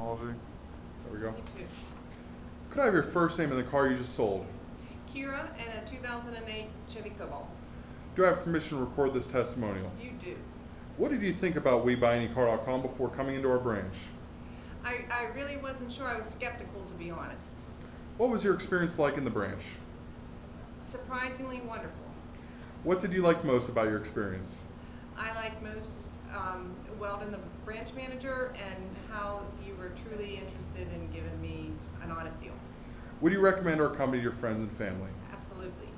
technology. There we go. Me too. Could I have your first name and the car you just sold? Kira and a 2008 Chevy Cobalt. Do I have permission to record this testimonial? You do. What did you think about WeBuyAnyCar.com before coming into our branch? I, I really wasn't sure. I was skeptical, to be honest. What was your experience like in the branch? Surprisingly wonderful. What did you like most about your experience? I like most um, Weldon, the branch manager, and how you truly interested in giving me an honest deal. Would you recommend our company to your friends and family? Absolutely.